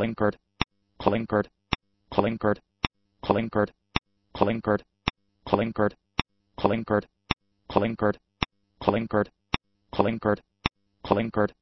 Clinkert. Clinkert. Clinkert. Clinkert. Clinkert. Clinkert. Clinkert. Clinkert. Clinkert. Clinkert. Clinkert.